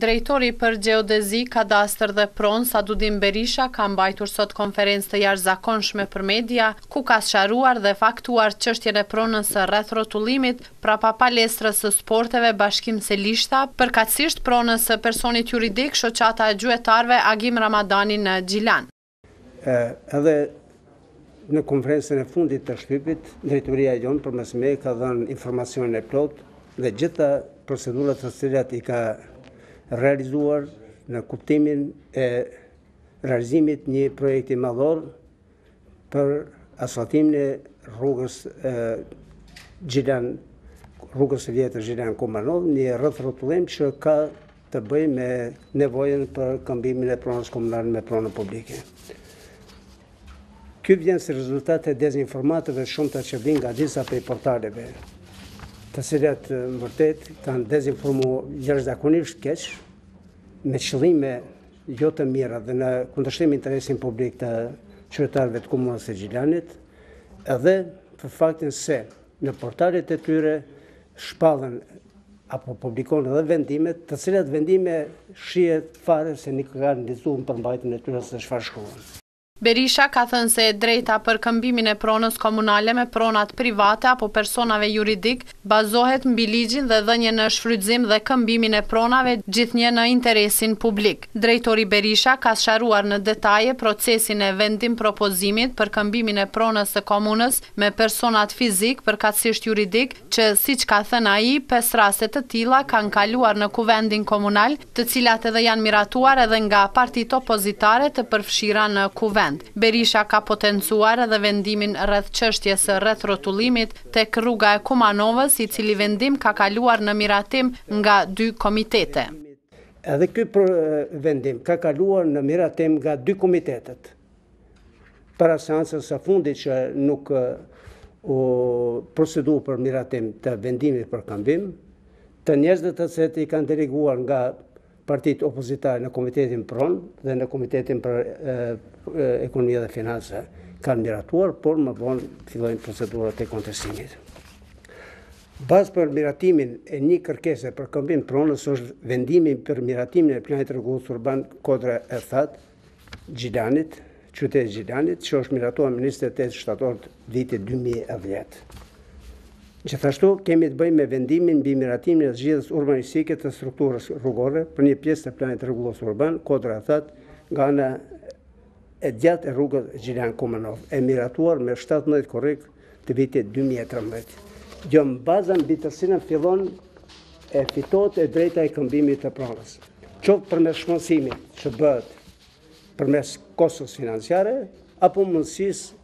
Drejtori për Gjeodezi, Kadastër dhe Pronë, Sadudin Berisha ka mbajtur sot konferencë të jashtëzakonshme për media, ku ka sqaruar dhe faktuar çështjen e pronës së rrethrrotullimit prapa Palestrës së Sporteve Bashkim Selishta, përkatësisht pronës së personit juridik Shoqata e Gjuetarëve Agim Ramadani në Gjilan. Edhe në konferencën e fundit të shtypit, drejtoria jonë përmes meje ka dhënë informacionin e plotë dhe gjitha procedurat të cilat i ka realizuar në kuptimin e realizimit një projekti madhor për asfaltimin e rrugës Gjilan, rrugës së vjetër Gjilan Kumanovë, një rrethrrotullim që ka të bëjë me nevojën për këmbimin e pronës komunale me pronën publike. Ky vjen si rezultat e dezinformatave të shumta që vijnë nga disa prej portaleve, të cilat në të vërtetë kanë dezinformu jashtëzakonisht keq me qëllime jo të mira dhe në kundërshtim interesin publik të qytetarëve të komunës së Gjilanit, edhe për faktin se Në portalet e tyre shpallin apo publikojnë edhe vendimet, të cilat vendime shihet fare se nuk kanë lexuar përmbajtjen e tyre se çfarë shkruan. Berisha ka thënë se e drejta për këmbimin e pronës komunale me pronat private apo personave juridikë bazohet mbi ligjin e dhënies në shfrytëzim dhe këmbimin e pronave gjithnjë në interesin publik. Drejtori Berisha ka sqaruar në detaje procesin e vendimpropozimit për këmbimin e pronës së komunës me personat fizikë, përkatësisht juridikë, që, siç ka thënë ai, pesë raste të tilla kanë kaluar në Kuvendin Komunal, të cilat edhe janë miratuar edhe nga partitë opozitare të përfshira në Kuvend. Berisha ka potencuar edhe vendimin rreth çështjes së rrethrrotullimit tek rruga e Kumanovës, i cili vendim ka kaluar në miratim nga dy komitete. Edhe ky vendim ka kaluar në miratim nga dy komitetet. Para seancës së fundit që nuk u procedu për miratim të vendimit për këmbim, të njëjtët njerëz të cilët i kanë deleguar nga partitë opozitare në Komitetin Pronë dhe në Komitetin për Ekonomi dhe Financa kanë miratuar, por më vonë fillojnë procedurat e kontestimit. Bazë për miratimin e një kërkese për këmbim pronës është vendimi për miratimin e planit rregullues urban Kodra e Thatë, Gjilanit, qytetit Gjilanit, që është miratuar më njëzet e tetë shtator të vitit dy mijë e dhjetë. Gjithashtu, kemi të bëjmë me vendimin mbi miratimin e zgjidhjes urbanistike të strukturës rrugore për një pjesë të planit rregullues urban, Kodra e Thatë, nga ana e djathtë e rrugës Gjilan Kumanovë, e miratuar me shtatëmbëdhjetë korrik të vitit dy mijë e trembëdhjetë, gjen bazën mbi të cilën fillon e fitohet e drejta e këmbimit të pronës, qoftë përmes shpronësimit që bëhet përmes kostos financiare apo mundësisë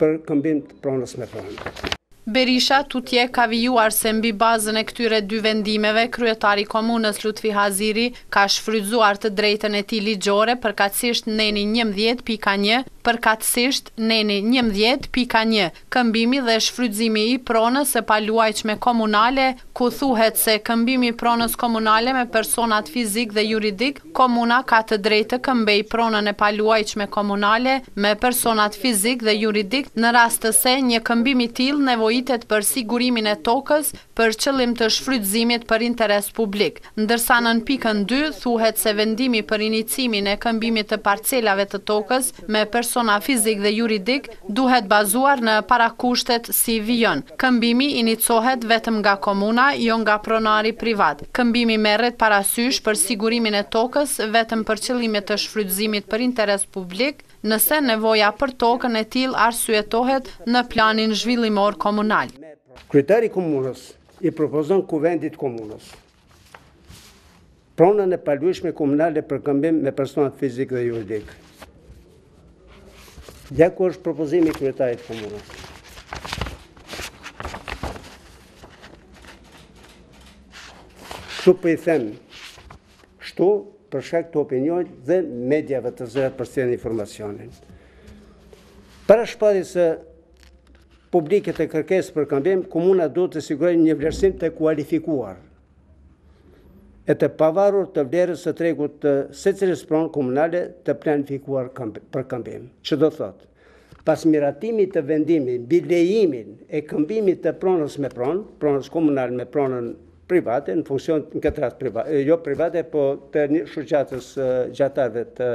për këmbim të pronës me pronë. Berisha, tutje, ka vijuar se mbi bazën e këtyre dy vendimeve, kryetari i Komunës, Lutfi Haziri, ka shfrytëzuar të drejtën e tij ligjore, përkatësisht neni njëmbëdhjetë pika një, përkatësisht neni njëmbëdhjetë pika një, këmbimi dhe shfrytëzimi i pronës së paluajtshme komunale, ku thuhet se këmbimi i pronës komunale me personat fizikë dhe juridikë, komuna ka të drejtë të këmbejë pronën e paluajtshme komunale me personat fizikë dhe juridikë në rast se një këmbim i tillë nevojitet për sigurimin e tokës për qëllim të shfrytëzimit për interes publik, ndërsa nën pikën dy thuhet se vendimi për inicimin e këmbimit të parcelave të tokës me persona fizikë dhe juridikë duhet bazuar në parakushtet si vijon, këmbimi inicohet vetëm nga komuna, jo nga pronari privat, këmbimi merret parasysh për sigurimin e tokës vetëm për qëllime të shfrytëzimit për interes publik, nëse nevoja për tokën e tillë arsyetohet në planin zhvillimor komunal. Kryetari i komunës i propozon kuvendit të komunës pronën e palujtshme komunale për këmbim me personat fizikë dhe juridikë. Ja ku është propozimi i kryetarit të komunës. Këto po i them kështu për shkak të opinionit dhe mediave të cilat përcjellin informacionin. Para shpalljes publike të kërkesës për këmbim, komuna duhet të sigurojë një vlerësim të kualifikuar e të pavarur të vlerës së tregut të secilës pronë komunale të planifikuar për këmbim. Që do thotë, pas miratimit të vendimit mbi lejimin e këmbimit të pronës me pronë, pronës komunale me pronën private, në funksion në këtë rast private, jo private, po të një shoqatës gjuetarëve të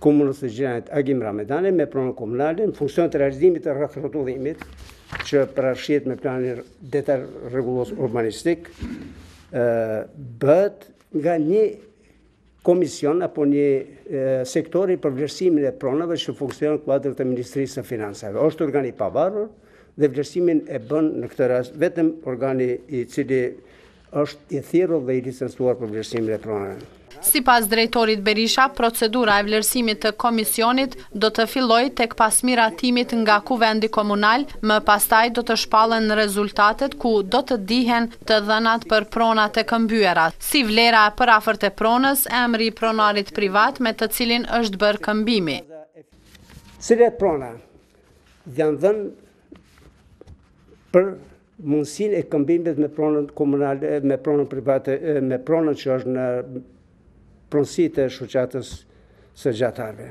Komunës së Gjilanit Agim Ramadani me pronën komunale në funksion të realizimit të rrethrrotullimit që parashihet me planin detal rregullues urbanistik bëhet nga një komision, apo një sektori për vlerësimin e pronave që funksionon në kuadër të Ministrisë së Financave. Është organ i pavarur dhe vlerësimin e bën në këtë rast vetëm organi i cili Është i thirrur dhe i licencuar për vlerësimin e pronave. Sipas drejtorit Berisha, procedura e vlerësimit të komisionit do të fillojë tek pas miratimit nga Kuvendi Komunal, më pastaj do të shpallen rezultatet ku do të dihen të dhënat për pronat e këmbyera, si vlera e përafërt e pronës, emri i pronarit privat me të cilin është bërë këmbimi. Cilat prona janë dhënë për mundësinë e këmbimit me pronën komunale, me pronën private, me pronën që është në pronësi të shoqatës së gjatarëve.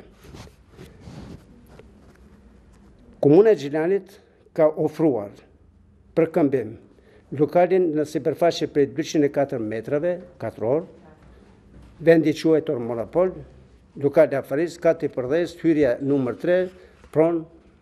Komuna e Gjilanit ka ofruar për këmbim lokalin në sipërfaqe prej 204 metrave katror, vendi i quajtur Monopol, lokal afaris, kati përdhes, hyrja numër 3, pron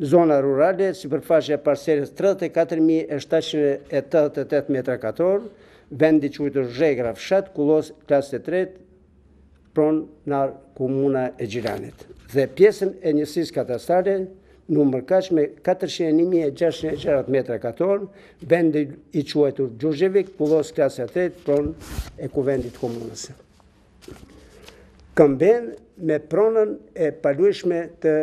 Zona rurale, sipërfaqja e parcelës tridhjetë e katër mijë e shtatëqind e tetëdhjetë e tetë metra katrorë, vend i quajtur Zhegra fshat, kullosë, klasë e tretë, pronar Komuna e Gjilanit, dhe pjesën e njësisë kadastrale numër kaq me katërqind e një mijë e gjashtëqind e gjashtëdhjetë metra katrorë, vendi i quajtur Gjurgjevik, kullosë, klasa e tretë, pronë e Kuvendit Komunës. Këmbehen me pronën e paluajtshme të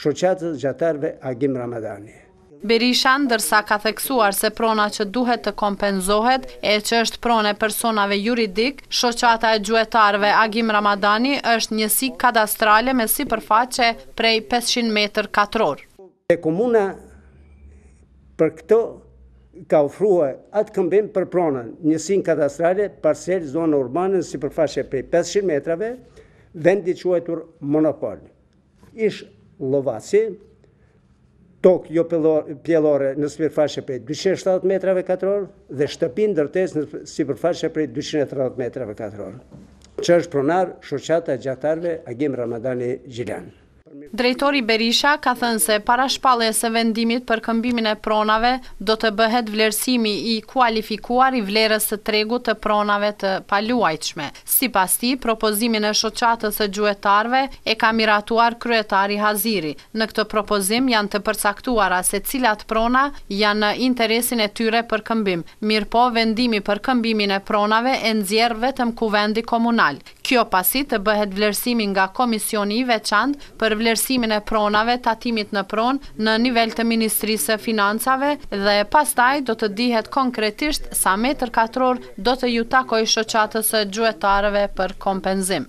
Shoqatës së Gjatarëve Agim Ramadani. Berisha ndërsa ka theksuar se prona që duhet të kompenzohet e që është pronë e personave juridik, Shoqata e Gjuetarëve Agim Ramadani është njësi kadastrale me sipërfaqe prej pesëqind metër katrorë. Dhe komuna për këto ka ofruar atë këmbim për pronën, njësinë kadastrale, parcelë, zonë urbane në sipërfaqe prej pesëqind metrave, vendi i quajtur Monopol. Ish Llovaci, tokë jo pjellore në sipërfaqe prej dyqind e shtatëdhjetë metrave katrorë dhe shtëpi ndërtesë në sipërfaqe prej dyqind e tridhjetë metrave katrorë, që është pronar shoqata e gjatarëve Agim Ramadani Gjilan. Drejtori Berisha ka thënë se para shpalljes së vendimit për këmbimin e pronave do të bëhet vlerësimi i kualifikuar i vlerës së tregut të pronave të paluajtshme. Sipas tij, propozimin e Shoqatës së Gjuetarëve e ka miratuar kryetari Haziri. Në këtë propozim janë të përcaktuara se cilat prona janë në interesin e tyre për këmbim, mirëpo vendimi për këmbimin e pronave e nxjerr vetëm Kuvendi Komunal. Kjo pasi të bëhet vlerësimi nga Komisioni i Veçantë për Vlerësimin e Pronave, Tatimit në Pronë, në nivel të Ministrisë së Financave dhe pastaj do të dihet konkretisht sa metër katror do të ju takojë Shoqatës së Gjuetarëve për kompenzim.